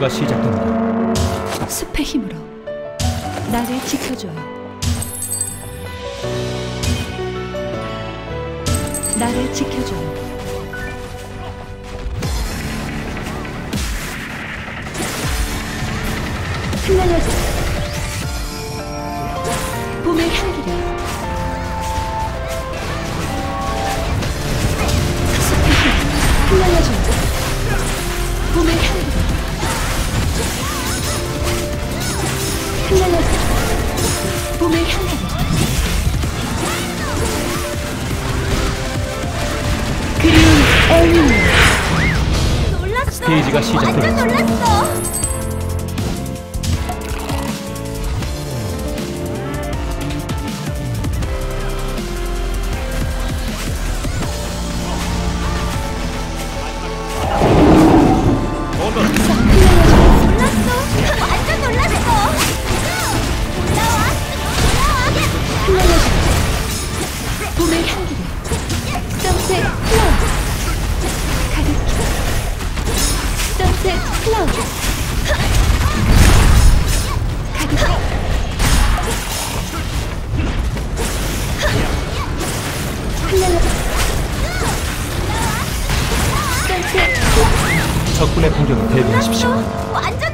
가 시작됩니다. 숲의 힘으로 나를 지켜줘요. 나를 지켜줘요. 흩날려줘. 스테이지가 시작됩니다. 흘러라 클럽 적군의 공격을 대비하십시오. 완전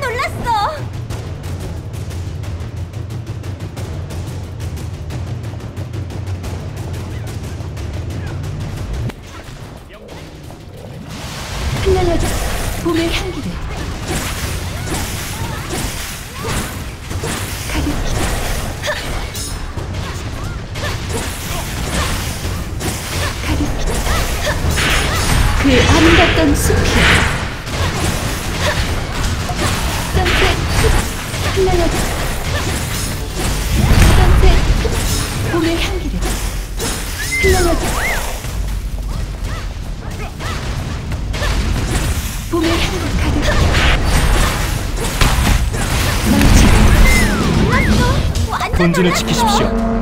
봄의 향기를 봄의 향기 가득 망치 놀랐어. 완전 본진을. 지키십시오.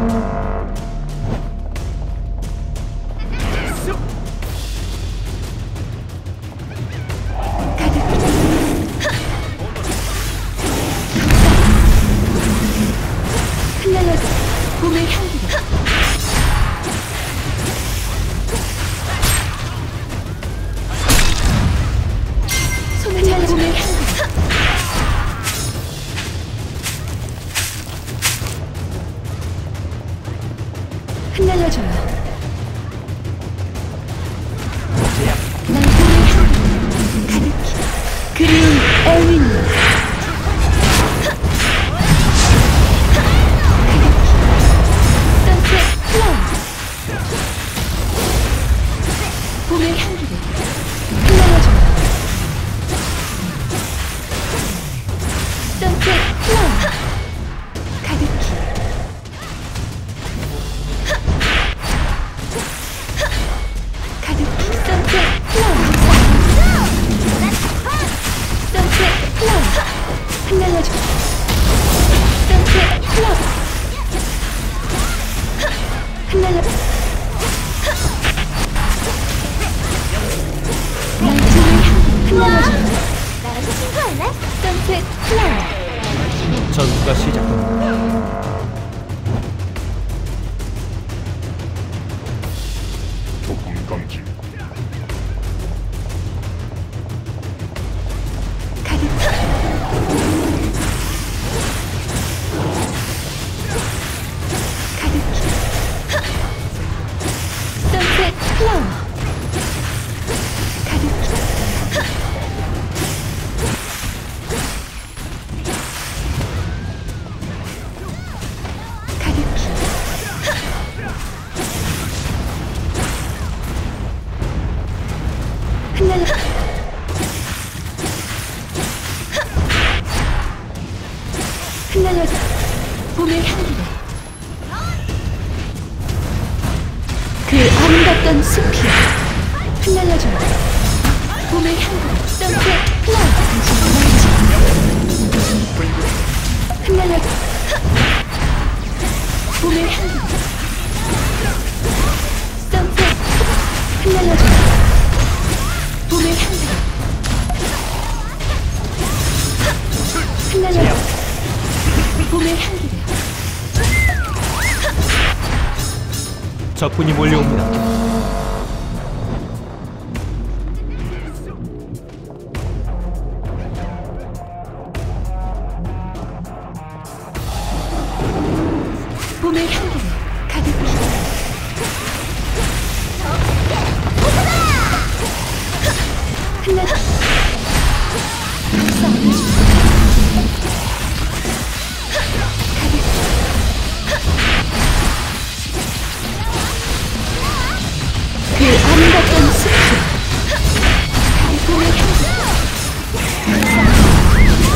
그리 친구할래? 선셋 플라워 전투가 시작됩니다. 흩날려. 흩날려서 봄의 향기를 그 아름답던 숲이야 흩날려줘요 봄의 향기를 선셋 플라워 당신의 날지 흩날려 봄의 향기를 봄의 상상 흩날려 봄의 향기를 적군이 몰려옵니다. 봄의 향기.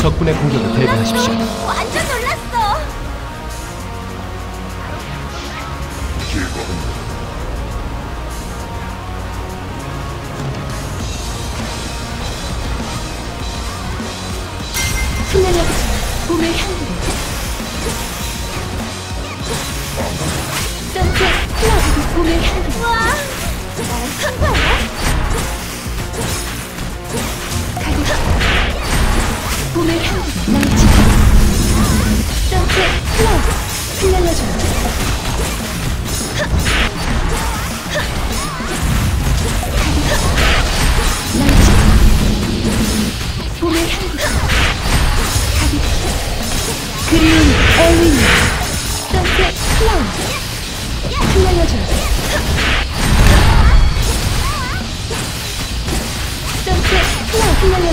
적군의 공격을 대비하십시오. 완전 놀랐어. 제거한다. 흩날려 봄의 향기를 점프 플러스 봄의 향기 와,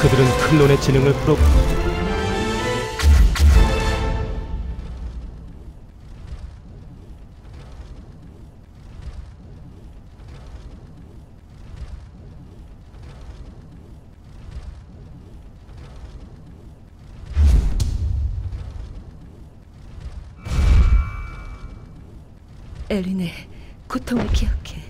그들은 클론의 지능을 풀어 엘린의 고통을 기억해